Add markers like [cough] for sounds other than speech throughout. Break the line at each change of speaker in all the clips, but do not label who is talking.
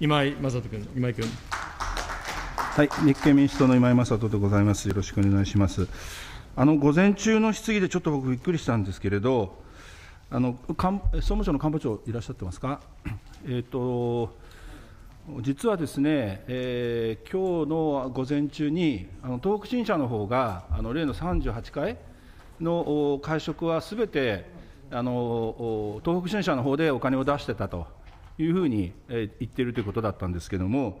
今井正人君、今井君。
はい、立憲民主党の今井正人でございます。よろしくお願いします。あの午前中の質疑でちょっと僕びっくりしたんですけれど、あの総務省の官房長いらっしゃってますか？[clears throat] えっ、ー、と実はですね、えー、今日の午前中にあの東北新社の方があの例の38回の会食はすべてあの東北新社の方でお金を出してたというふうに言っているということだったんですけれども、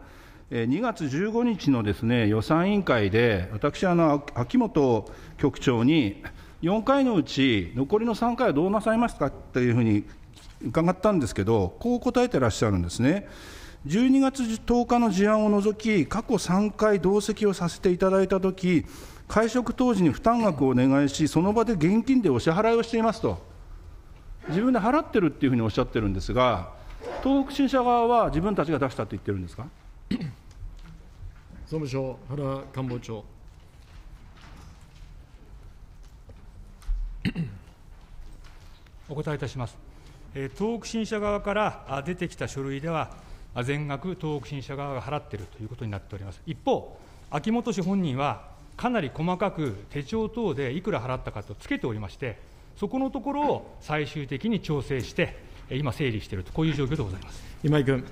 2月15日のですね予算委員会で、私、秋元局長に、4回のうち、残りの3回はどうなさいますかというふうに伺ったんですけど、こう答えてらっしゃるんですね。12月10日の事案を除き、過去3回同席をさせていただいたとき、会食当時に負担額をお願いし、その場で現金でお支払いをしていますと、自分で払ってるっていうふうにおっしゃってるんですが、東北新社側は自分たちが出したと言ってるんですか？
総務省、原官房長。[coughs]
お答えいたします。東北新社側から出てきた書類では、全額東北新社側が払っているということになっております。一方、秋元氏本人は、かなり細かく手帳等でいくら払ったかとつけておりまして、そこのところを最終的に調整して、今、整理していると、こういう状況でございます
今井君。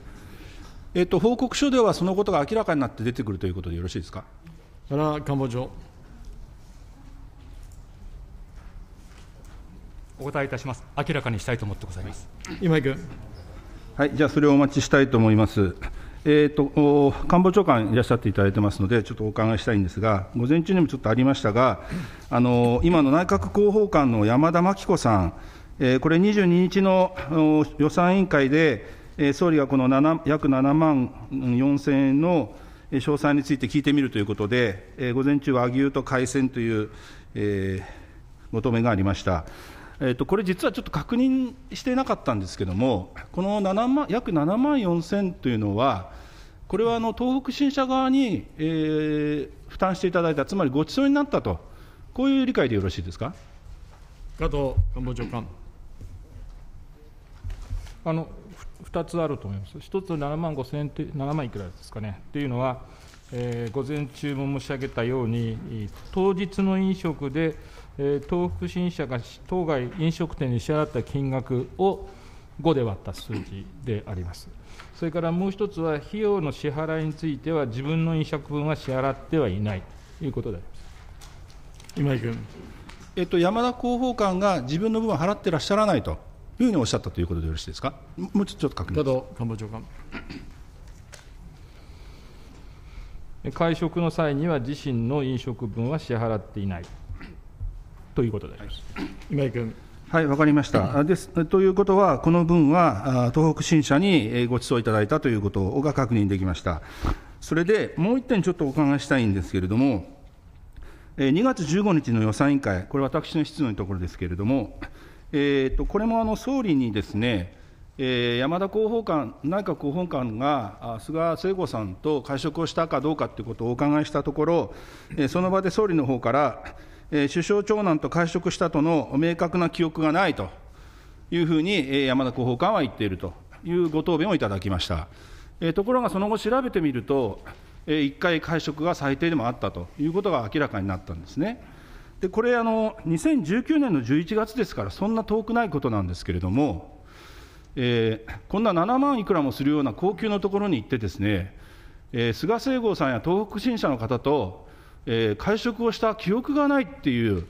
えっと、報告書ではそのことが明らかになって出てくるということでよろしいですか？
原官房長。
お答えいたします。明らかにしたいと思ってございます。
今井君。
はい、じゃあ、それをお待ちしたいと思います。えーと、官房長官いらっしゃっていただいてますので、ちょっとお伺いしたいんですが、午前中にもちょっとありましたが、あの今の内閣広報官の山田真紀子さん、これ、22日の予算委員会で、総理がこの約7万4000円の詳細について聞いてみるということで、午前中、和牛と海鮮という、えー、ご答弁がありました。えーと、これ、実はちょっと確認してなかったんですけれども、この7万約7万4000というのは、これはあの東北新社側に、えー、負担していただいた、つまりごちそうになったと、こういう理解でよろしいですか？
加藤官房長官。
あの2つあると思います、1つ7万5000円って、7万いくらですかね。というのは、えー、午前中も申し上げたように、当日の飲食で、えー、東北新社が当該飲食店に支払った金額を5で割った数字であります。それからもう一つは、費用の支払いについては、自分の飲食分は支払ってはいないということであります
今井君。
えっと、山田広報官が自分の分は払ってらっしゃらないと。いうふうにおっしゃったということでよろしいですか？もうちょっと確認。
加官房長官。
会食の際には自身の飲食分は支払っていないということであります。
今井君。
はい、わかりました。ですということは、この分は東北新社にご馳走いただいたということが確認できました。それで、もう一点ちょっとお伺いしたいんですけれども、2月15日の予算委員会、これ、私の質問のところですけれども、これもあの総理にですね、えー、山田広報官、内閣広報官が菅聖子さんと会食をしたかどうかということをお伺いしたところ、えー、その場で総理の方から、えー、首相長男と会食したとの明確な記憶がないというふうに、えー、山田広報官は言っているというご答弁をいただきました。えー、ところがその後調べてみると、えー、1回会食が最低でもあったということが明らかになったんですね。でこれあの、2019年の11月ですから、そんな遠くないことなんですけれども、えー、こんな7万いくらもするような高級のところに行ってですね、えー、菅清剛さんや東北新社の方と、えー、会食をした記憶がないっていう、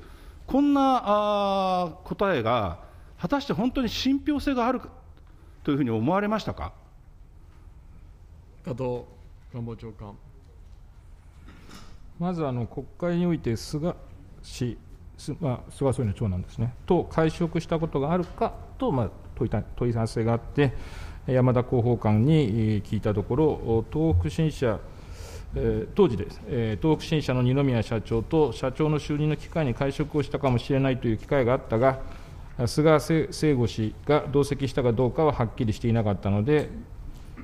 こんなあ答えが、果たして本当に信憑性があるというふうに思われましたか？
加藤官房長官。
まずあの国会において菅氏、まあ、菅総理の長男ですね、と会食したことがあるかと、まあ、問いた問い合わせがあって、山田広報官に聞いたところ、東北新社、え、当時です、え、東北新社の二宮社長と社長の就任の機会に会食をしたかもしれないという機会があったが、菅聖吾氏が同席したかどうかははっきりしていなかったので、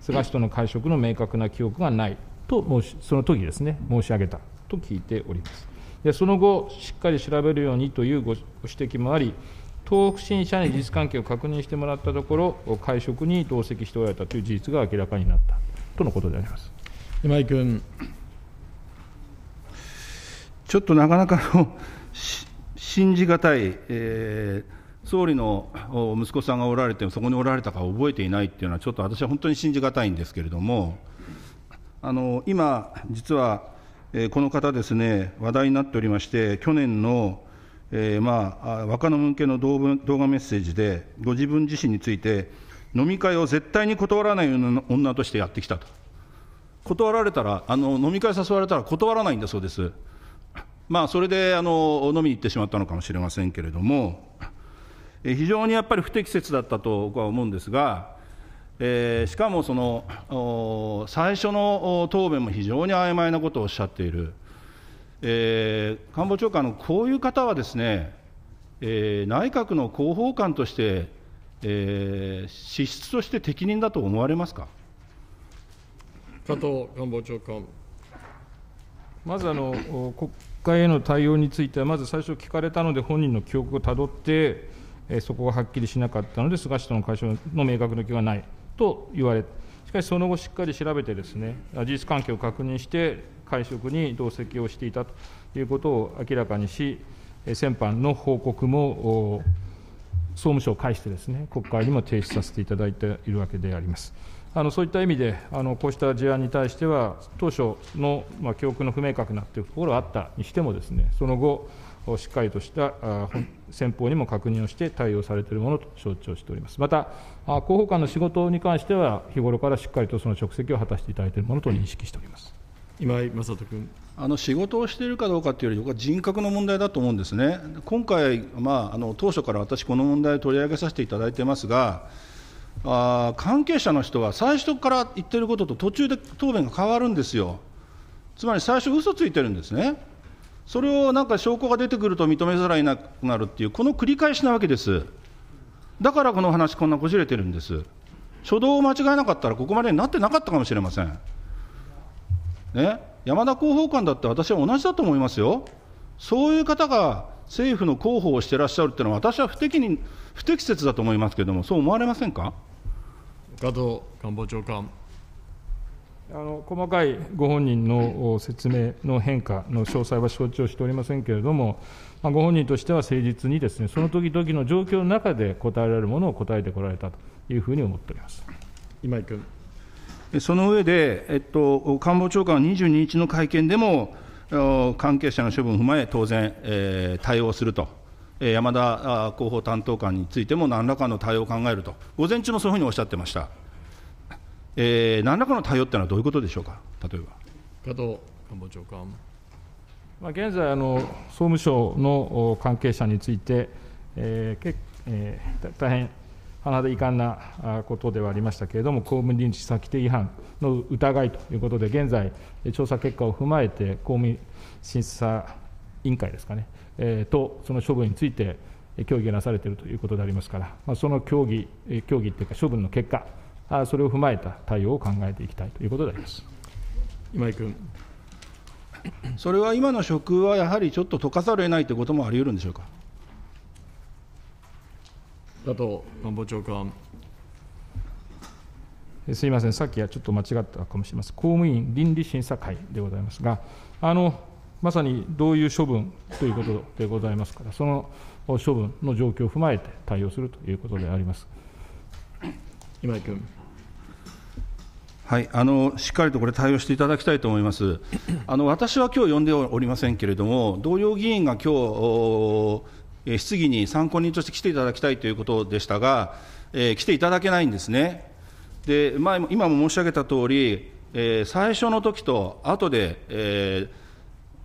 菅氏との会食の明確な記憶がないと申し、その時ですね、申し上げたと聞いております。でその後、しっかり調べるようにというご指摘もあり、東北新社に事実関係を確認してもらったところ、会食に同席しておられたという事実が明らかになったとのことであります。
今井君。
ちょっとなかなかのし信じがたい、えー総理のお息子さんがおられて、そこにおられたか覚えていないっていうのは、ちょっと私は本当に信じがたいんですけれども、あの今、実は、えーこの方ですね、話題になっておりまして、去年の、えーまあ、若者向けの動画動画メッセージで、ご自分自身について、飲み会を絶対に断らないような女としてやってきたと。断られたら、あの飲み会誘われたら断らないんだそうです。まあ、それであの飲みに行ってしまったのかもしれませんけれども、えー非常にやっぱり不適切だったと僕は思うんですが、しかもその最初の答弁も非常に曖昧なことをおっしゃっている、えー官房長官のこういう方はですね、えー内閣の広報官として、えー資質として適任だと思われますか？
加藤官房長官。
まずあの国会への対応については、まず最初聞かれたので、本人の記憶をたどって、そこがはっきりしなかったので、菅氏との会社の明確な気がないと言われ、しかしその後、しっかり調べてですね、あ事実関係を確認して、会食に同席をしていたということを明らかにし、え先般の報告も総務省を介してですね、国会にも提出させていただいているわけであります。あのそういった意味で、あのこうした事案に対しては、当初の、まあ、記憶の不明確なというところがあったにしてもですね、その後、しっかりとした先方にも確認をして対応されているものと承知をしております。また、あ広報官の仕事に関しては、日頃からしっかりとその職責を果たしていただいているものと認識しております。
今井正人君。
あの仕事をしているかどうかというより、僕は人格の問題だと思うんですね、今回、まあ、あの当初から私、この問題を取り上げさせていただいてますが、あー関係者の人は最初から言ってることと途中で答弁が変わるんですよ、つまり最初、嘘ついてるんですね、それをなんか証拠が出てくると認めざるを得なくなるっていう、この繰り返しなわけです、だからこの話、こんなこじれてるんです、初動を間違えなかったら、ここまでになってなかったかもしれません。ね、山田広報官だって私は同じだと思いますよ、そういう方が政府の広報をしてらっしゃるっていうのは、私は不適任不適切だと思いますけれども、そう思われませんか？
加藤官房長官。
あの細かいご本人の説明の変化の詳細は承知をしておりませんけれども、まあ、ご本人としては誠実にですね、その時々の状況の中で答えられるものを答えてこられたというふうに思っております。
今井君。
その上で、えっと、官房長官は22日の会見でも、関係者の処分を踏まえ、当然、えー対応すると、えー山田広報担当官についても何らかの対応を考えると、午前中もそういうふうにおっしゃってました。えー何らかの対応っていうのはどういうことでしょうか、例えば。
加藤官房長官。
まあ、現在あの、総務省のお関係者について、えーけえーた大変甚だ遺憾なあことではありましたけれども、公務倫理規定違反の疑いということで、現在、えー調査結果を踏まえて、公務審査委員会ですかね、えーとその処分についてえー協議がなされているということでありますから、まあ、その協議、えー協議というか、処分の結果、あそれを踏まえた対応を考えていきたいということであります。
今井君。
それは今の職はやはりちょっと解かざるを得ないということもあり得るんでしょうか？
加藤官房長官。
えすみません、さっきはちょっと間違ったかもしれません、公務員倫理審査会でございますが、あのまさにどういう処分ということでございますから、その処分の状況を踏まえて対応するということであります。
今井君。
はい、あのしっかりとこれ、対応していただきたいと思います。[clears throat] あの私は今日呼んでおりませんけれども、同僚議員が今日質疑に参考人として来ていただきたいということでしたが、えー来ていただけないんですね。で前も今も申し上げたとおり、えー最初の時と後で、え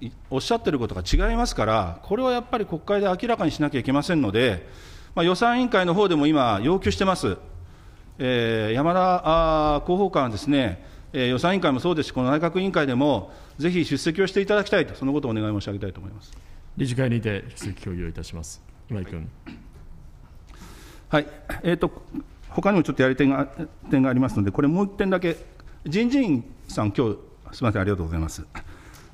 ーいおっしゃってることが違いますから、これはやっぱり国会で明らかにしなきゃいけませんので、まあ、予算委員会の方でも今、要求してます。えー山田広報官はですね、えー予算委員会もそうですし、この内閣委員会でも、ぜひ出席をしていただきたいと、そのことをお願い申し上げたいと思います。
理事会にて引き続き協議をいたします。今井君。
はい、えーと、他にもちょっとやり点が点がありますので、これ、もう一点だけ、人事院さん、今日すみません、ありがとうございます。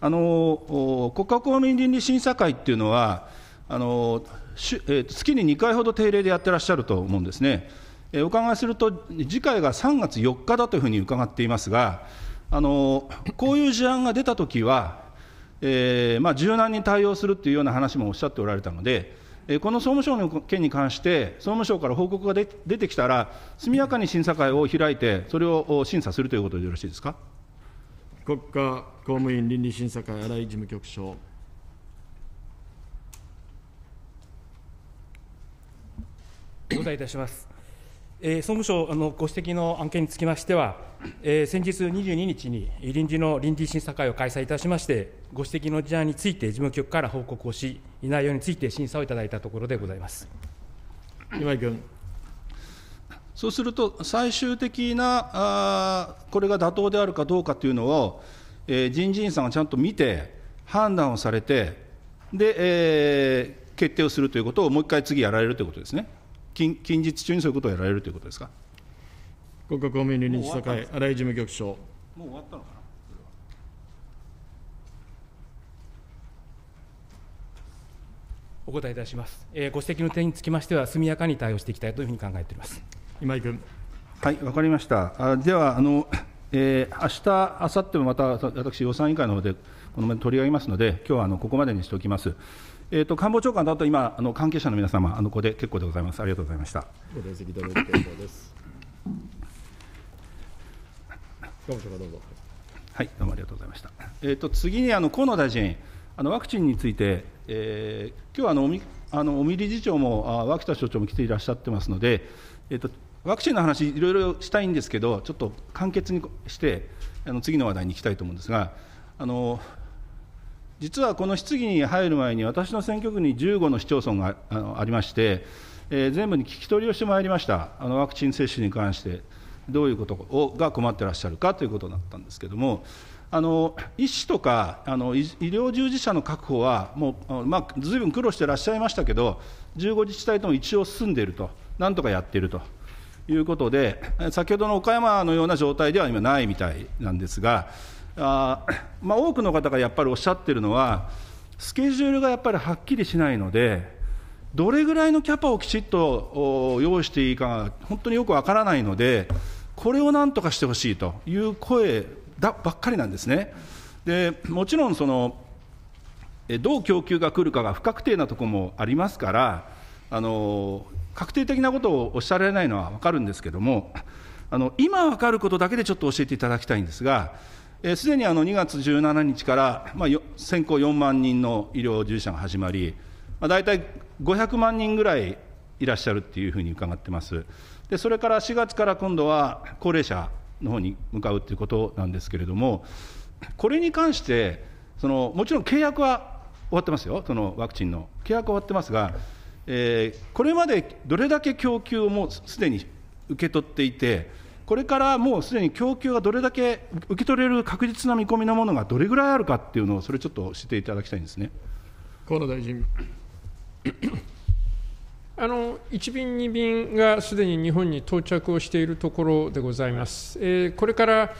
あのお国家公務員倫理審査会っていうのは、あのしゅえーと月に2回ほど定例でやってらっしゃると思うんですね。えーお伺いすると、次回が3月4日だというふうに伺っていますが、あのこういう事案が出たときは、えーまあ、柔軟に対応するというような話もおっしゃっておられたので、えーこの総務省の件に関して、総務省から報告が出出てきたら、速やかに審査会を開いて、それをお審査するということでよろしいですか？
国家公務員倫理審査会、新井事務局長。
お答えいたします。えー総務省あのご指摘の案件につきましては、えー先日22日に臨時の倫理審査会を開催いたしまして、ご指摘の事案について事務局から報告をし、内容について審査をいただいたところでございます。
今井君。
そうすると、最終的なあこれが妥当であるかどうかというのを、えー人事院さんがちゃんと見て、判断をされて、で、えー決定をするということをもう一回次やられるということですね。近近日中にそういうことをやられるということですか？
国家公務員倫理審査会、新井事務局長。
もう終わったのか？な。
お答えいたします。えーご指摘の点につきましては、速やかに対応していきたいというふうに考えております。
今井君。
はい、わかりました。あでは、あの、えー、明日、明後日もまた私、予算委員会の方でこのまま取り上げますので、今日はあのここまでにしておきます。えー、と官房長官とあと今、あの関係者の皆様、あのここで結構でございます。ありがとうございました。
ご退席いただいて結構です。官房長官どうぞ。
はい、どうもありがとうございました。えー、と次にあの河野大臣、あのワクチンについて、えー、今日はあの尾身あの尾身理事長もあ脇田所長も来ていらっしゃってますので、えー、とワクチンの話、いろいろしたいんですけど、ちょっと簡潔にして、あの次の話題に行きたいと思うんですが、あの実はこの質疑に入る前に、私の選挙区に15の市町村がありまして、えー全部に聞き取りをしてまいりました、あのワクチン接種に関して、どういうことが困ってらっしゃるかということだったんですけれども、あの医師とかあの医療従事者の確保は、もう、まあ、ずいぶん苦労してらっしゃいましたけど、15自治体とも一応進んでいると、なんとかやっていると。いうことで、先ほどの岡山のような状態では今、ないみたいなんですが、あまあ、多くの方がやっぱりおっしゃってるのは、スケジュールがやっぱりはっきりしないので、どれぐらいのキャパをきちっと用意していいかが本当によくわからないので、これをなんとかしてほしいという声だばっかりなんですね。でもちろんそのどう供給が来るかが不確定なところもありますから、あの確定的なことをおっしゃられないのは分かるんですけれども、あの今分かることだけでちょっと教えていただきたいんですが、すでにあの2月17日から、まあ、先行4万人の医療従事者が始まり、まあ、大体500万人ぐらいいらっしゃるっていうふうに伺ってます。でそれから4月から今度は高齢者の方に向かうということなんですけれども、これに関して、そのもちろん契約は終わってますよ、そのワクチンの契約は終わってますが、えーこれまでどれだけ供給をもうすでに受け取っていて、これからもうすでに供給がどれだけ受け取れる確実な見込みのものがどれぐらいあるかっていうのを、それちょっと知っていただきたいんですね。
河野大臣。
あの1便、2便がすでに日本に到着をしているところでございます。えーこれから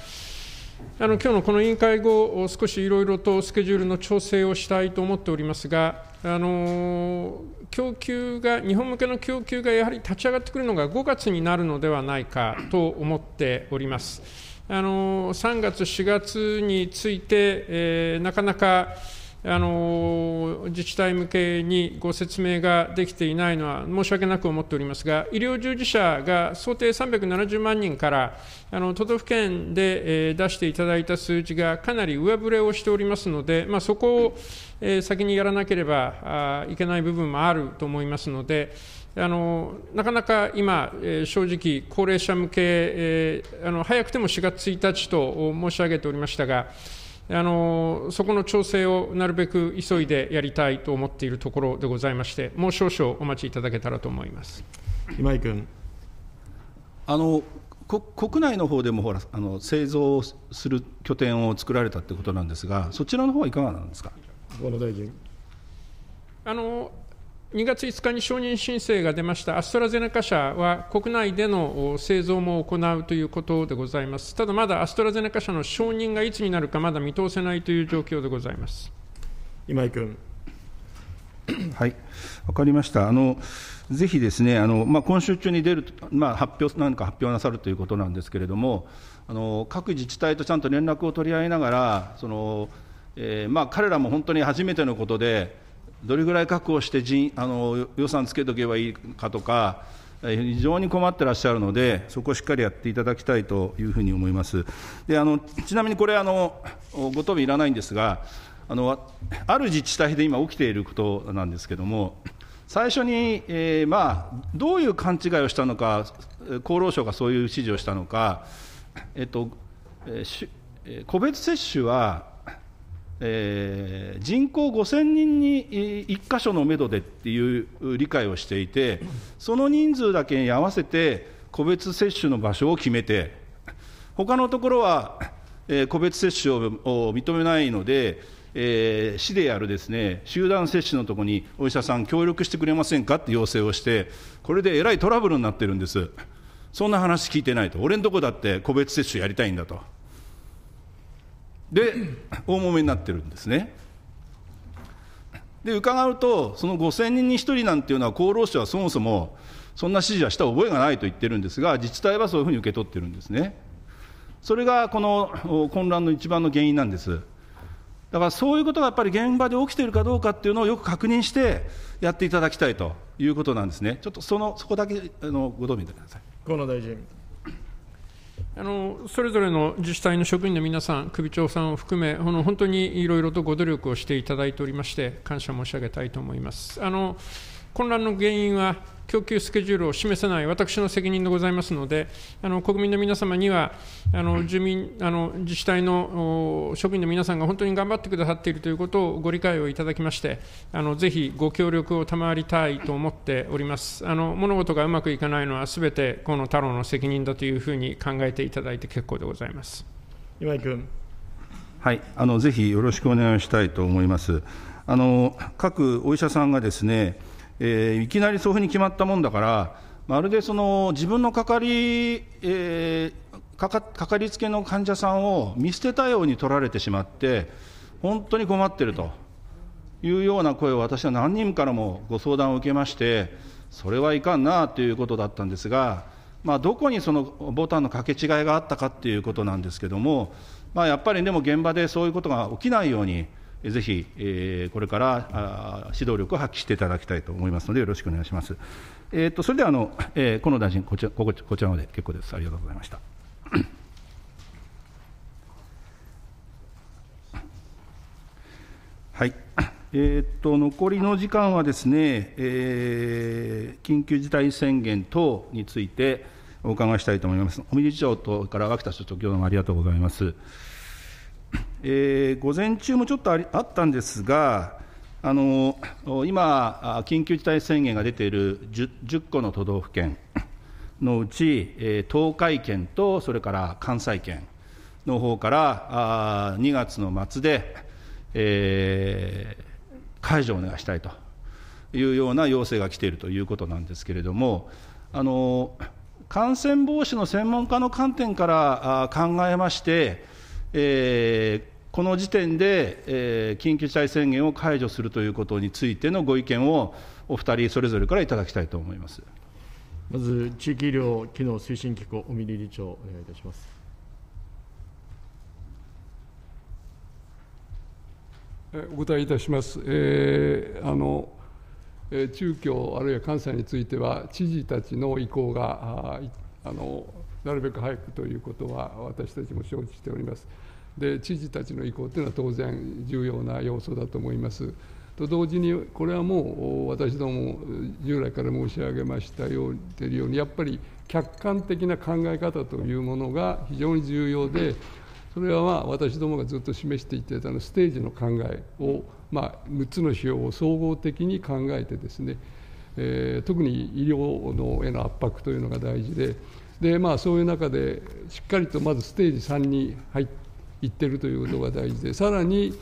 あの今日のこの委員会後、少しいろいろとスケジュールの調整をしたいと思っておりますが、あの供給が、日本向けの供給がやはり立ち上がってくるのが5月になるのではないかと思っております。あの3月、4月について、えーなかなかあの自治体向けにご説明ができていないのは申し訳なく思っておりますが、医療従事者が想定370万人から、あの都道府県で、えー出していただいた数字がかなり上振れをしておりますので、まあ、そこを、えー先にやらなければいけない部分もあると思いますので、あのなかなか今、えー正直、高齢者向け、えーあの早くても4月1日と申し上げておりましたが、あのそこの調整をなるべく急いでやりたいと思っているところでございまして、もう少々お待ちいただけたらと思います。
今井君。
あのこ国内の方でもほらあの製造する拠点を作られたってことなんですが、そちらの方はいかがなんですか？
河野大臣。
あの2月5日に承認申請が出ましたアストラゼネカ社は国内でのお製造も行うということでございます。ただまだアストラゼネカ社の承認がいつになるかまだ見通せないという状況でございます。
今井君。
はい、わかりました。あのぜひですね、あのまあ、今週中に出る、まあ、発表、何か発表なさるということなんですけれども、あの各自治体とちゃんと連絡を取り合いながら、そのえーまあ、彼らも本当に初めてのことで、どれぐらい確保して人あの予算つけとけばいいかとか、非常に困ってらっしゃるので、そこをしっかりやっていただきたいというふうに思います。であのちなみにこれあの、ご答弁いらないんですが、あのある自治体で今起きていることなんですけれども、最初に、えーまあ、どういう勘違いをしたのか、厚労省がそういう指示をしたのか、えっとえー個別接種は、えー人口5000人に1箇所のめどでっていう理解をしていて、その人数だけに合わせて、個別接種の場所を決めて、他のところは、えー個別接種を認めないので、えー市でやるですね集団接種のところにお医者さん、協力してくれませんかって要請をして、これでえらいトラブルになってるんです、そんな話聞いてないと、俺のとこだって個別接種やりたいんだと。で、大揉めになってるんですね。で、伺うと、その5000人に1人なんていうのは、厚労省はそもそも、そんな指示はした覚えがないと言ってるんですが、自治体はそういうふうに受け取ってるんですね。それがこの混乱の一番の原因なんです。だからそういうことがやっぱり現場で起きているかどうかっていうのをよく確認してやっていただきたいということなんですね。ちょっとそのそこだけあのご答弁ください。
河野大臣。
あのそれぞれの自治体の職員の皆さん、首長さんを含め、この本当にいろいろとご努力をしていただいておりまして、感謝申し上げたいと思います。あの混乱の原因は、供給スケジュールを示せない私の責任でございますので、あの国民の皆様には、あの [clears throat] 住民あの自治体のお職員の皆さんが本当に頑張ってくださっているということをご理解をいただきまして、あのぜひご協力を賜りたいと思っております。あの物事がうまくいかないのは、すべて河野太郎の責任だというふうに考えていただいて結構でございます。
今井君。
はい、あのぜひよろしくお願いしたいと思います。あの各お医者さんがですね、えーいきなりそういうふうに決まったもんだから、まるでその自分のかかり、えーかかかかりつけの患者さんを見捨てたように取られてしまって、本当に困ってるというような声を私は何人からもご相談を受けまして、それはいかんなということだったんですが、まあ、どこにそのボタンの掛け違いがあったかっていうことなんですけれども、まあ、やっぱりでも現場でそういうことが起きないように、ぜひ、えーこれからあ指導力を発揮していただきたいと思いますので、よろしくお願いします。えー、とそれではあの、えー河野大臣こちらここ、こちらまで結構です。ありがとうございました。はい。えーっと、残りの時間はですね、えー緊急事態宣言等についてお伺いしたいと思います。尾身理事長とから脇田所長、今日もありがとうございます。え午前中もちょっとあったんですが、あの今、緊急事態宣言が出ている 10, 10個の都道府県のうち、東海圏とそれから関西圏の方からあ2月の末で、えー解除をお願いしたいというような要請が来ているということなんですけれども、あの感染防止の専門家の観点から考えまして、この時点で、えー緊急事態宣言を解除するということについてのご意見をお二人それぞれからいただきたいと思います。
まず、地域医療機能推進機構、尾身理事長、お願いいたします。
えお答えいたします。えーあのえー中京あるいは関西については知事たちの意向があーいあのなるべく早くということは私たちも承知しております。で知事たちの意向というのは当然重要な要素だと思います。と同時にこれはもう私ども従来から申し上げましたようてるようにやっぱり客観的な考え方というものが非常に重要でそれはまあ私どもがずっと示していてたのステージの考えを、まあ、6つの指標を総合的に考えてですね、えー特に医療のへの圧迫というのが大事でで、まあ、そういう中でしっかりとまずステージ3に入っていってるということが大事でさらに、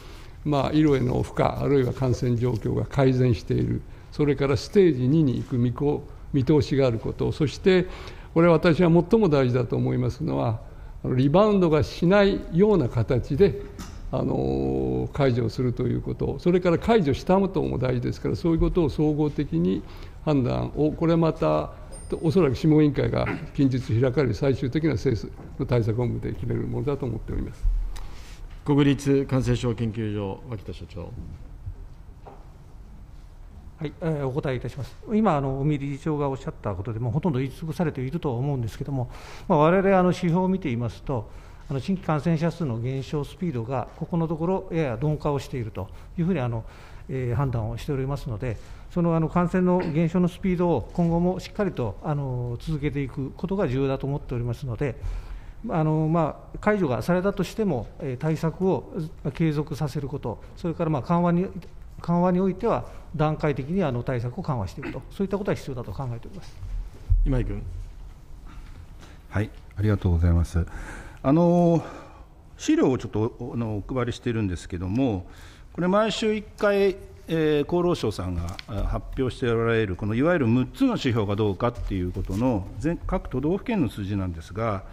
まあ、医療への負荷あるいは感染状況が改善しているそれからステージ2に行く見こ見通しがあることそしてこれは私は最も大事だと思いますのはリバウンドがしないような形であの解除するということ、それから解除したことも大事ですから、そういうことを総合的に判断を、これまたおそらく諮問委員会が近日開かれる最終的な政府の対策本部で決めるものだと思っております
国立感染症研究所、脇田所長。
はい、えー、お答えいたします。今、あの尾身理事長がおっしゃったことでも、ほとんど言い尽くされているとは思うんですけれども、まあ、我々あの指標を見ていますと、あの新規感染者数の減少スピードが、ここのところ、やや鈍化をしているというふうにあの、えー、判断をしておりますので、そのあの感染の減少のスピードを今後もしっかりとあの続けていくことが重要だと思っておりますので、あのまあ、解除がされたとしても、対策を継続させること、それからまあ緩和に緩和においては、段階的にあの対策を緩和していくと、そういったことは必要だと考えております
今井君。
はい、ありがとうございます。あの資料をちょっとあのお配りしているんですけれども、これ、毎週1回、えー、厚労省さんが発表しておられる、このいわゆる6つの指標がどうかっていうことの全各都道府県の数字なんですが、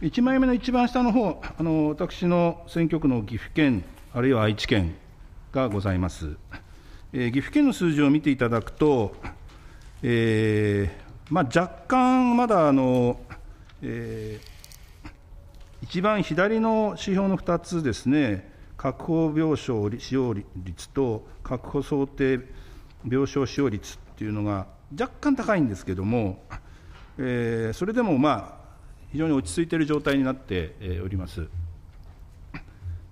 1枚目の一番下の方あの私の選挙区の岐阜県、あるいは愛知県がございます。えー、岐阜県の数字を見ていただくと、えーまあ、若干まだあの、えー、一番左の指標の2つですね、確保病床使用率と確保想定病床使用率っていうのが若干高いんですけれども、えー、それでもまあ非常に落ち着いている状態になっております。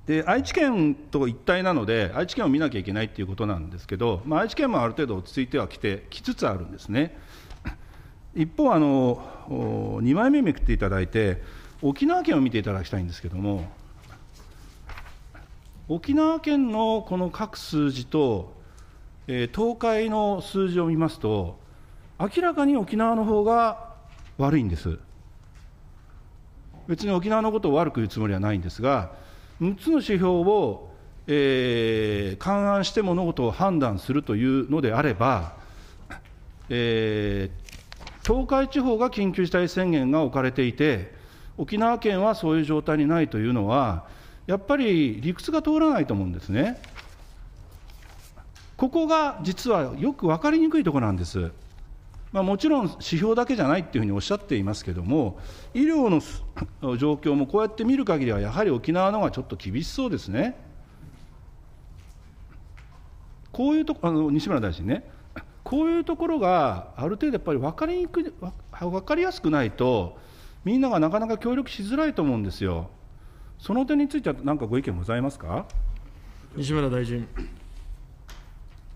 で愛知県と一体なので、愛知県を見なきゃいけないということなんですけど、まあ、愛知県もある程度落ち着いてはきてきつつあるんですね。一方あの、2枚目めくっていただいて、沖縄県を見ていただきたいんですけども、沖縄県のこの各数字と、えー、東海の数字を見ますと、明らかに沖縄の方が悪いんです。別に沖縄のことを悪く言うつもりはないんですが、6つの指標を、えー、勘案して物事を判断するというのであれば、えー、東海地方が緊急事態宣言が置かれていて、沖縄県はそういう状態にないというのは、やっぱり理屈が通らないと思うんですね。ここが実はよく分かりにくいところなんです。まあ、もちろん指標だけじゃないっていうふうにおっしゃっていますけれども、医療の状況もこうやって見る限りは、やはり沖縄の方がちょっと厳しそうですね。こういうとこあの西村大臣ね、こういうところがある程度やっぱり分かりにくい分かりやすくないと、みんながなかなか協力しづらいと思うんですよ。その点については何かご意見ございますか？
西村大臣。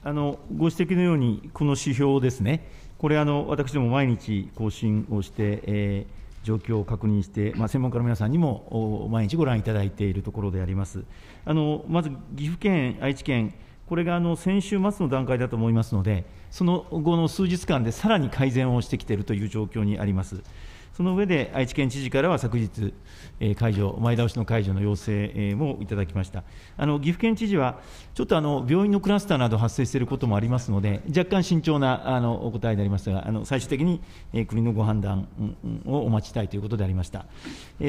あのご指摘のように、この指標ですね、これあの、私ども毎日更新をして、えー、状況を確認して、まあ、専門家の皆さんにも毎日ご覧いただいているところであります。あのまず岐阜県、愛知県、これがあの先週末の段階だと思いますので、その後の数日間でさらに改善をしてきているという状況にあります。その上で愛知県知事からは昨日、解除、前倒しの解除の要請もいただきました。あの岐阜県知事は、ちょっとあの病院のクラスターなど発生していることもありますので、若干慎重なあのお答えでありましたが、あの最終的に国のご判断をお待ちしたいということでありました。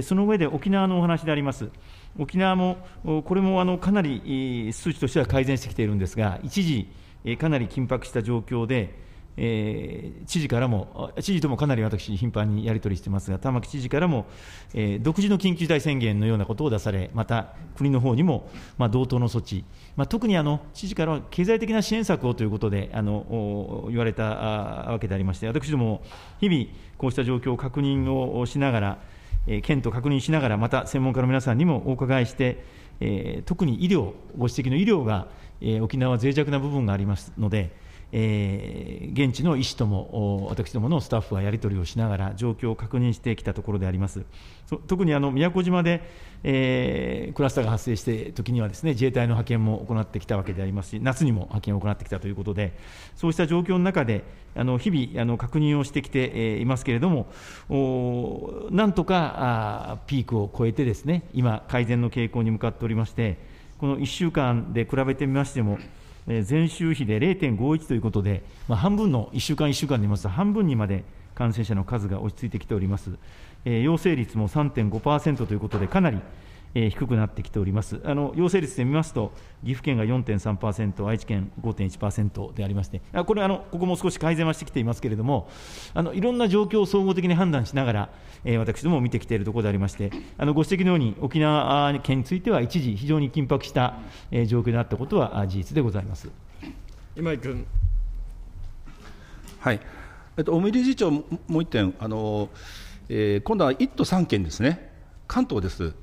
その上で沖縄のお話であります。沖縄も、これもあのかなり数値としては改善してきているんですが、一時、かなり緊迫した状況で、えー、知事からも、知事ともかなり私、頻繁にやり取りしてますが、玉城知事からも、えー、独自の緊急事態宣言のようなことを出され、また国の方にも、まあ、同等の措置、まあ、特にあの知事からは経済的な支援策をということであの言われたわけでありまして、私ども、日々、こうした状況を確認をしながら、え、県と確認しながら、また専門家の皆さんにもお伺いして、え、特に医療、ご指摘の医療が、え、沖縄は脆弱な部分がありますので、えー、現地の医師とも私どものスタッフはやり取りをしながら状況を確認してきたところであります。特にあの宮古島で、えー、クラスターが発生しているときにはです、ね、自衛隊の派遣も行ってきたわけでありますし、夏にも派遣を行ってきたということで、そうした状況の中で、あの日々あの確認をしてきていますけれども、なんとかピークを超えてですね、今、改善の傾向に向かっておりまして、この1週間で比べてみましても、前週比で0.51ということで、まあ、半分の1週間1週間で見ますと、半分にまで感染者の数が落ち着いてきております。えー、陽性率も3.5%ということで、かなり、低くなってきております。あの陽性率で見ますと、岐阜県が4.3%、愛知県5.1%でありまして、あこれあの、ここも少し改善はしてきていますけれども、あのいろんな状況を総合的に判断しながら、えー私ども見てきているところでありまして、あのご指摘のように、沖縄県については一時、非常に緊迫した、えー状況であったことはあ事実でございます。
今井君。
はい、えっと、尾身理事長、ももう一点、あのえー今度は1都3県ですね、関東です、えー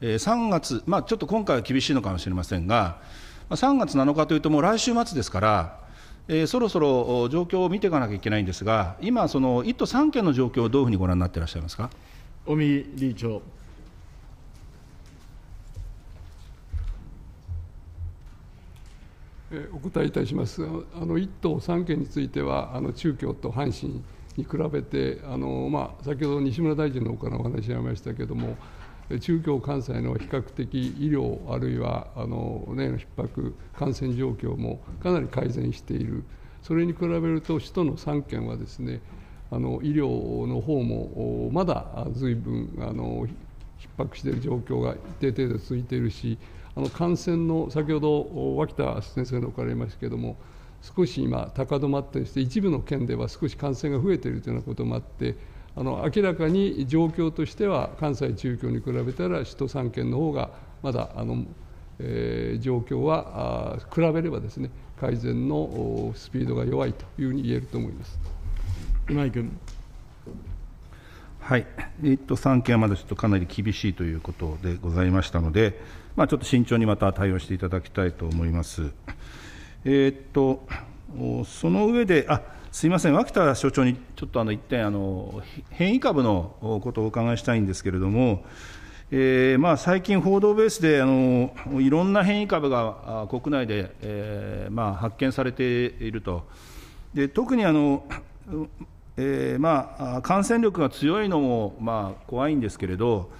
3月、まあ、ちょっと今回は厳しいのかもしれませんが、まあ3月7日というと、もう来週末ですから、えーそろそろお状況を見ていかなきゃいけないんですが、今、その1都3県の状況をどういうふうにご覧になっていらっしゃいますか？
尾身理事長。
えーお答えいたします。あの1都3県については、あの中京と阪神に比べて、あのまあ、先ほど西村大臣の方からお話がありましたけれども、えー中京、関西の比較的医療、あるいはあの例の逼迫、感染状況もかなり改善している、それに比べると、首都の3県はですね、あの医療の方もまだずいぶんあの逼迫している状況が一定程度続いているし、あの感染の先ほど脇田先生のおからありましたけれども、少し今、高止まっていて、一部の県では少し感染が増えているというようなこともあって、あの明らかに状況としては、関西、中京に比べたら、首都3県の方がまだあの、えー状況は比べればですね、改善のおスピードが弱いというふうに言えると思います。
今井君。
はい、1都3県はまだちょっとかなり厳しいということでございましたので、まあ、ちょっと慎重にまた対応していただきたいと思います。えーっと、おその上で、あすみません、脇田所長にちょっとあの一点あの、変異株のことをお伺いしたいんですけれども、えーまあ、最近、報道ベースであのいろんな変異株が国内で、えーまあ、発見されていると。で特にあのえーまあ、感染力が強いのも、まあ、怖いんですけれど、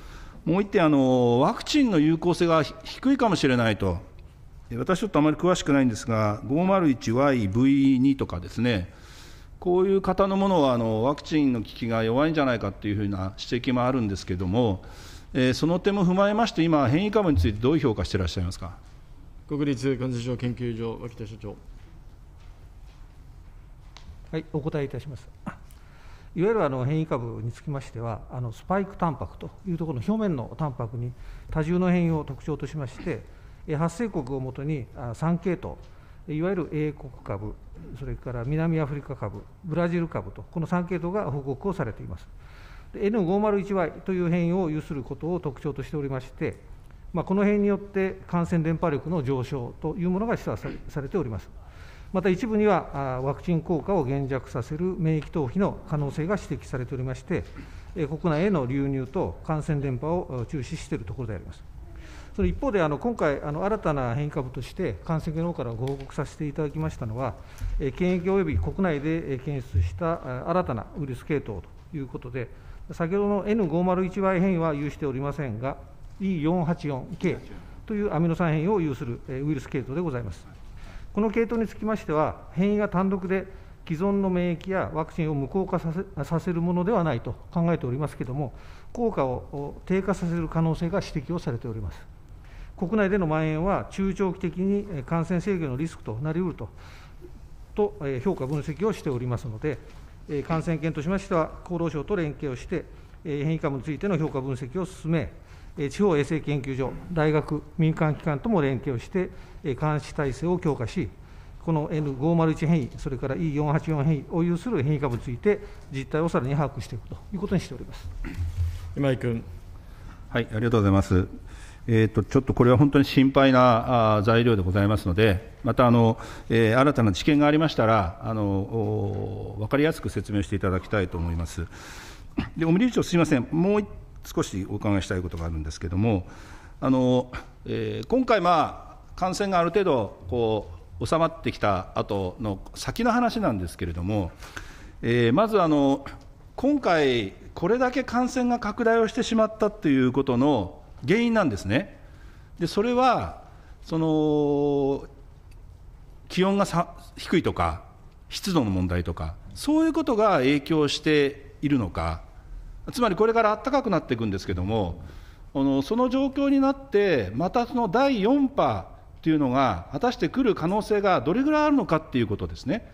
もう一点あの、ワクチンの有効性が低いかもしれないと、私ちょっとあまり詳しくないんですが、501YV2 とかですね、こういう方のものはあのワクチンの効きが弱いんじゃないかっていうふうな指摘もあるんですけれども、えーその点も踏まえまして、今、変異株についてどういう評価していらっしゃいますか？
国立感染症研究所、脇田所長。
はい、お答えいたします。いわゆるあの変異株につきましては、あのスパイクタンパクというところの表面のタンパクに多重の変異を特徴としまして、え発生国をもとにあ3系統、いわゆる英国株、それから南アフリカ株、ブラジル株と、この3系統が報告をされています。で N501Y という変異を有することを特徴としておりまして、まあ、この変異によって感染伝播力の上昇というものが示唆されております。また一部には、ワクチン効果を減弱させる免疫逃避の可能性が指摘されておりまして、え国内への流入と感染伝播を注視しているところであります。その一方で、あの今回、あの新たな変異株として、感染研の方からご報告させていただきましたのは、え検疫及び国内で検出した新たなウイルス系統ということで、先ほどの N501Y 変異は有しておりませんが、E484K というアミノ酸変異を有するウイルス系統でございます。この系統につきましては、変異が単独で既存の免疫やワクチンを無効化させさせるものではないと考えておりますけれども、効果を低下させる可能性が指摘をされております。国内での蔓延は中長期的にえー感染制御のリスクとなりうるととえー評価分析をしておりますので、えー感染研としましては、厚労省と連携をして、えー変異株についての評価分析を進め、えー地方衛生研究所、大学、民間機関とも連携をして、えー監視体制を強化し、この N501 変異、それから E484 変異を有する変異株について、実態をさらに把握していくということにしております。
今井君。
はい、ありがとうございます。えー、とちょっとこれは本当に心配なあ材料でございますので、またあの、えー新たな知見がありましたら、あの分かりやすく説明していただきたいと思います。で、尾身理事長、すみません、もう少しお伺いしたいことがあるんですけれども、あのえー今回、まあ、感染がある程度こう収まってきた後の先の話なんですけれども、えーまずあの、今回、これだけ感染が拡大をしてしまったということの原因なんですね。でそれはその気温がさ低いとか、湿度の問題とか、そういうことが影響しているのか、つまりこれから暖かくなっていくんですけども、あのその状況になって、またその第4波というのが、果たして来る可能性がどれぐらいあるのかっていうことですね、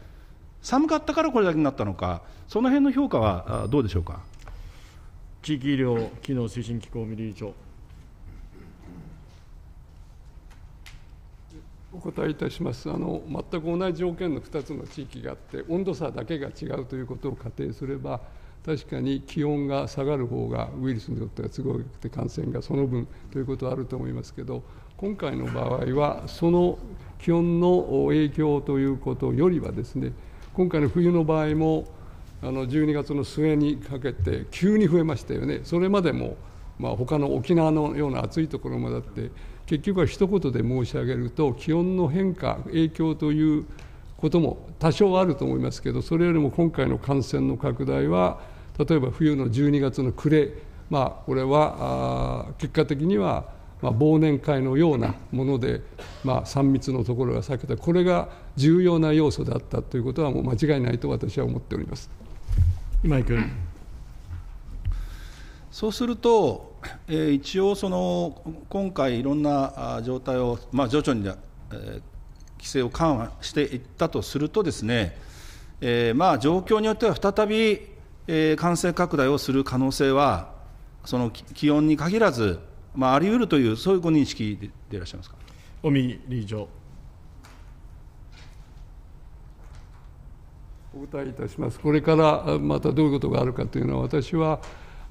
寒かったからこれだけになったのか、その辺の評価はどうでしょうか。
地域医療機能推進機構理事長。
お答えいたします。あの、全く同じ条件の2つの地域があって、温度差だけが違うということを仮定すれば、確かに気温が下がる方がウイルスにとっては都合よくて、感染がその分ということはあると思いますけど、今回の場合は、その気温の影響ということよりはですね、今回の冬の場合も、あの12月の末にかけて急に増えましたよね、それまでも、まあ、他の沖縄のような暑いところもだって、結局は一言で申し上げると、気温の変化、影響ということも多少あると思いますけど、それよりも今回の感染の拡大は、例えば冬の12月の暮れ、まあ、これはあ結果的には、まあ、忘年会のようなもので、まあ、3密のところが避けた、これが重要な要素だったということは、もう間違いないと私は思っております。
今井君。
そうすると、えー一応その、今回、いろんなあ状態を、まあ、徐々に、えー規制を緩和していったとするとですね、えーまあ、状況によっては再び、えー感染拡大をする可能性は、そのき気温に限らず、まあ、あり得るという、そういうご認識ででいらっしゃいますか？
尾身理事長。
お答えいたします。これからあまたどういうことがあるかというのは、私は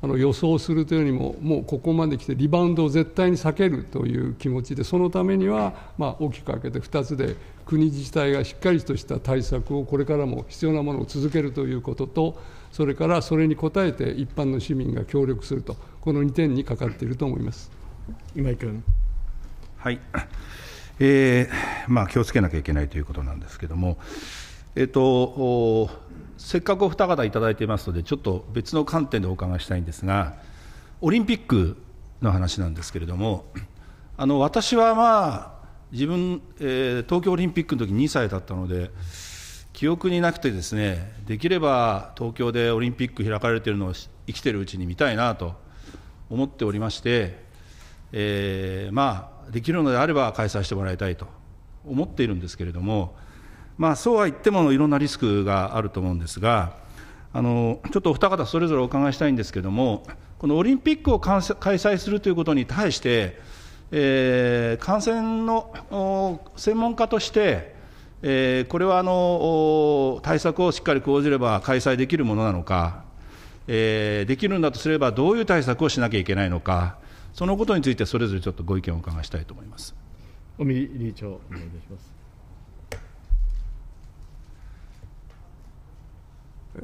あの予想するというよりも、もうここまで来て、リバウンドを絶対に避けるという気持ちで、そのためには、まあ、大きく分けて2つで、国自治体がしっかりとした対策をこれからも必要なものを続けるということと、それからそれに応えて一般の市民が協力すると、この2点にかかっていると思います。
今井君。
はい、えーまあ、気をつけなきゃいけないということなんですけれども、えっと、おせっかくお二方いただいていますので、ちょっと別の観点でお伺いしたいんですが、オリンピックの話なんですけれども、あの私はまあ、自分、えー東京オリンピックの時2歳だったので、記憶になくてですね、できれば東京でオリンピック開かれているのを生きてるうちに見たいなと思っておりまして、えーまあ、できるのであれば開催してもらいたいと思っているんですけれども、まあ、そうは言ってもいろんなリスクがあると思うんですが、あのちょっとお二方それぞれお伺いしたいんですけれども、このオリンピックを開催するということに対して、えー感染の専門家として、えーこれはあの対策をしっかり講じれば開催できるものなのか、えーできるんだとすれば、どういう対策をしなきゃいけないのか、そのことについて、それぞれちょっとご意見をお伺いしたいと思います。
尾身理事長、お願いいたします。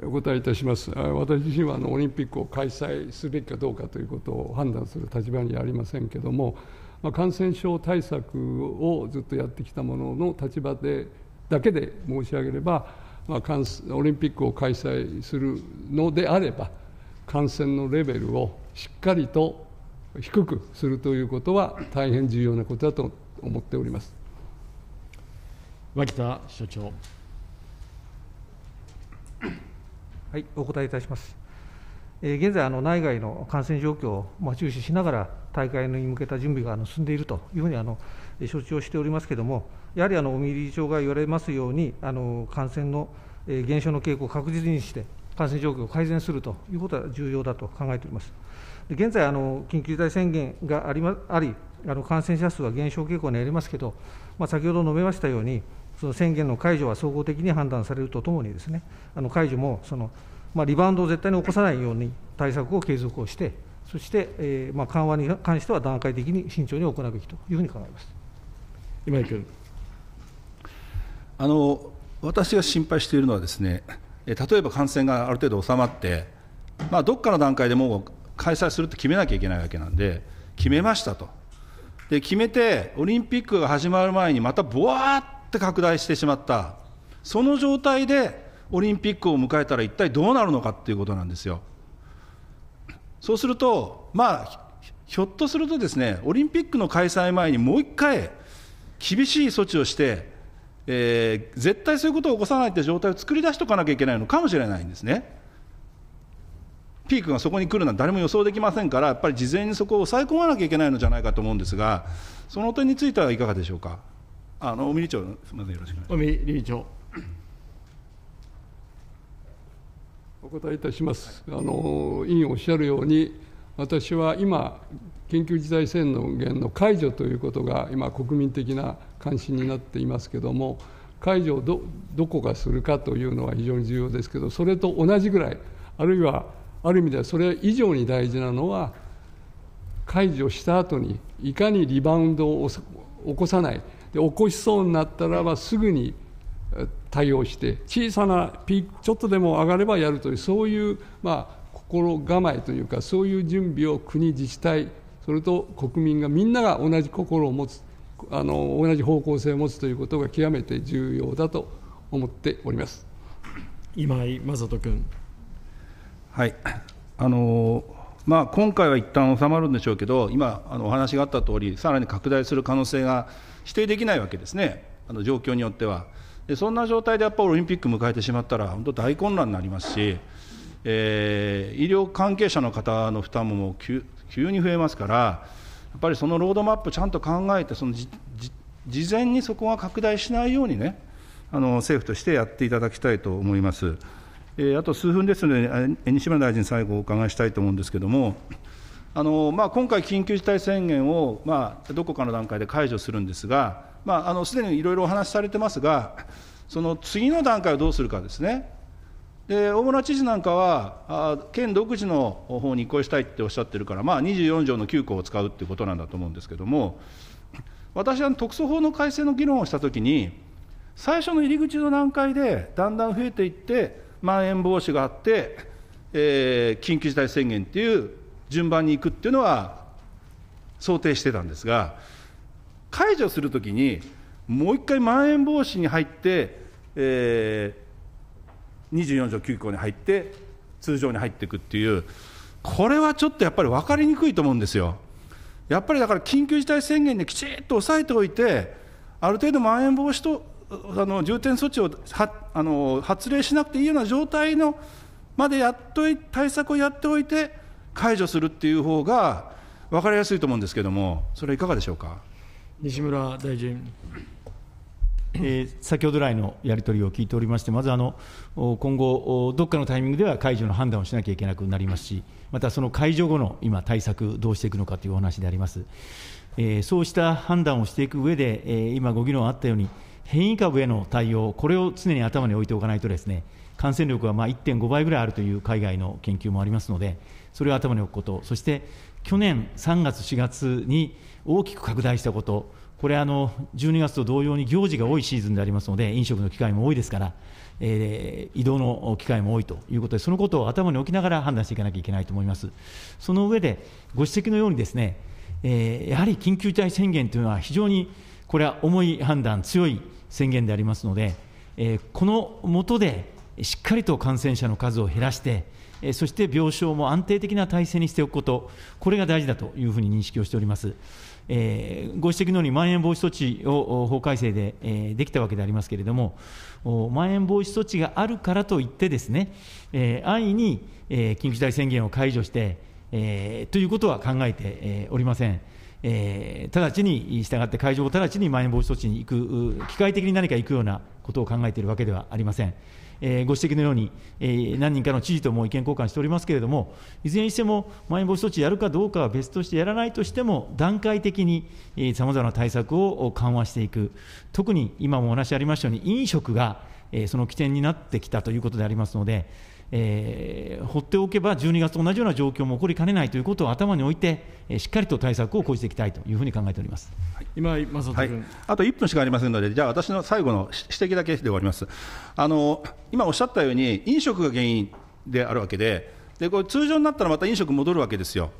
お答えいたします。私自身はあのオリンピックを開催すべきかどうかということを判断する立場にありませんけれども、まあ、感染症対策をずっとやってきたものの立場でだけで申し上げれば、まあ、オリンピックを開催するのであれば、感染のレベルをしっかりと低くするということは、大変重要なことだと思っております。
脇田所長。
はい、お答えいたします。えー現在、あの内外の感染状況をま注視しながら、大会に向けた準備があの進んでいるというふうにあのえ承知をしておりますけれども、やはりあの尾身理事長が言われますように、あの感染のえ減少の傾向を確実にして、感染状況を改善するということは重要だと考えております。で現在あの、緊急事態宣言がありまあり、あの感染者数は減少傾向にありますけど、まあ、先ほど述べましたように、その宣言の解除は総合的に判断されるとともにですね、あの解除もその、まあ、リバウンドを絶対に起こさないように対策を継続をして、そして、えーまあ、緩和に関しては段階的に慎重に行うべきというふうに考えます。
今井君。
あの私が心配しているのはですね、え例えば感染がある程度収まって、まあ、どっかの段階でもう開催するって決めなきゃいけないわけなんで、決めましたと。で、決めて、オリンピックが始まる前にまたぼわーって拡大してしまった、その状態でオリンピックを迎えたら一体どうなるのかっていうことなんですよ。そうすると、まあ、ひょっとするとですね、オリンピックの開催前にもう一回、厳しい措置をして、えー絶対そういうことを起こさないという状態を作り出しておかなきゃいけないのかもしれないんですね。ピークがそこに来るなんて誰も予想できませんから、やっぱり事前にそこを抑え込まなきゃいけないのじゃないかと思うんですが、その点についてはいかがでしょうか？あの尾身理事長、すみません、よろしく
尾身理事長。
お答えいたします。あの委員おっしゃるように、私は今、緊急事態宣言の解除ということが今、国民的な関心になっていますけれども、解除をどどこがするかというのは非常に重要ですけど、それと同じぐらい、あるいはある意味ではそれ以上に大事なのは、解除した後にいかにリバウンドを起こさない、で起こしそうになったらばすぐに対応して、小さなピーク、ちょっとでも上がればやるという、そういう、まあ、心構えというか、そういう準備を国、自治体、それと国民がみんなが同じ心を持つ、あの同じ方向性を持つということが極めて重要だと思っております
今井正人君。
はいあのまあ、今回は一旦収まるんでしょうけど、今、あのお話があった通り、さらに拡大する可能性が否定できないわけですね、あの状況によっては。でそんな状態でやっぱりオリンピック迎えてしまったら、本当、大混乱になりますし、えー、医療関係者の方の負担ももう急急に増えますから、やっぱりそのロードマップ、ちゃんと考えて、その事前にそこが拡大しないようにね、あの政府としてやっていただきたいと思います。えあと数分ですので、西村大臣、最後お伺いしたいと思うんですけれども、今回、緊急事態宣言を、まあ、どこかの段階で解除するんですが、すで、にいろいろお話しされてますが、その次の段階をどうするかですね。で大村知事なんかはあ、県独自の方に移行したいっておっしゃってるから、まあ、24条の9項を使うっていうことなんだと思うんですけれども、私は特措法の改正の議論をしたときに、最初の入り口の段階でだんだん増えていって、まん延防止があって、えー、緊急事態宣言っていう順番に行くっていうのは想定してたんですが、解除するときに、もう一回まん延防止に入って、えー、24条9項に入って、通常に入っていくっていう、これはちょっとやっぱり分かりにくいと思うんですよ。やっぱりだから緊急事態宣言できちっと抑えておいて、ある程度まん延防止とあの重点措置をはあの発令しなくていいような状態のまでやっとい対策をやっておいて解除するっていう方が分かりやすいと思うんですけれども、それはいかがでしょうか？
西村大臣。
えー、先ほど来のやり取りを聞いておりまして、まずあの今後、どっかのタイミングでは解除の判断をしなきゃいけなくなりますし、またその解除後の今、対策、どうしていくのかというお話であります。えー、そうした判断をしていく上で、えー、今、ご議論あったように、変異株への対応、これを常に頭に置いておかないとですね、感染力はまあ1.5倍ぐらいあるという海外の研究もありますので、それを頭に置くこと、そして去年3月、4月に大きく拡大したこと、これあの、12月と同様に行事が多いシーズンでありますので、飲食の機会も多いですから、えー、移動の機会も多いということで、そのことを頭に置きながら判断していかなきゃいけないと思います。その上で、ご指摘のようにですね、えー、やはり緊急事態宣言というのは非常にこれは重い判断、強い宣言でありますので、えー、この下でしっかりと感染者の数を減らして、そして病床も安定的な体制にしておくこと、これが大事だというふうに認識をしております。えー、ご指摘のように、まん延防止措置を法改正で、えー、できたわけでありますけれども、まん延防止措置があるからといってですね、えー、安易に、えー、緊急事態宣言を解除して、えー、ということは考えて、えー、おりません。えー、直ちに従って会場を直ちにまん延防止措置に行く、機械的に何か行くようなことを考えているわけではありません。え、ご指摘のように、え、何人かの知事とも意見交換しておりますけれども、いずれにしても、まん延防止措置やるかどうかは別としてやらないとしても、段階的にさまざまな対策を緩和していく、特に今もお話ありましたように、飲食が、え、その起点になってきたということでありますので、えー、放っておけば12月と同じような状況も起こりかねないということを頭に置いて、えー、しっかりと対策を講じていきたいというふうに考えております、
はい、今井正人君、
はい、あと1分しかありませんので、じゃあ、私の最後の指摘だけで終わります。あの今おっしゃったように、飲食が原因であるわけで、でこれ通常になったらまた飲食戻るわけですよ。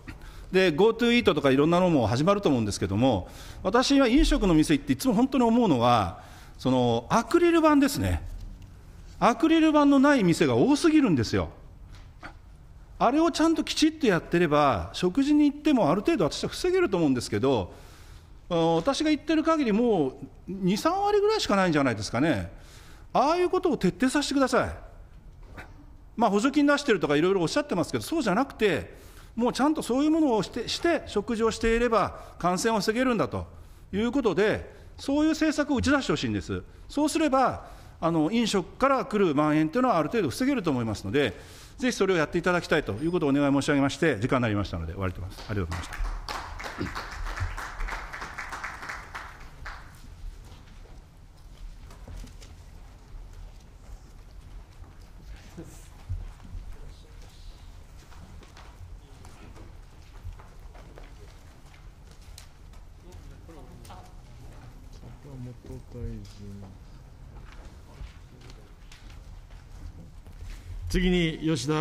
で GoTo イートとかいろんなのも始まると思うんですけども、私は飲食の店行って、いつも本当に思うのは、そのアクリル板ですね。アクリル板のない店が多すぎるんですよ。あれをちゃんときちっとやってれば、食事に行ってもある程度私は防げると思うんですけど、私が言ってる限りもう2、3割ぐらいしかないんじゃないですかね。ああいうことを徹底させてください。まあ、補助金出してるとかいろいろおっしゃってますけど、そうじゃなくて、もうちゃんとそういうものをしてして、食事をしていれば感染を防げるんだということで、そういう政策を打ち出してほしいんです。そうすれば、あの飲食から来る蔓延というのはある程度防げると思いますので、ぜひそれをやっていただきたいということをお願い申し上げまして、時間になりましたので、終わります。ありがとうございました。
次に吉田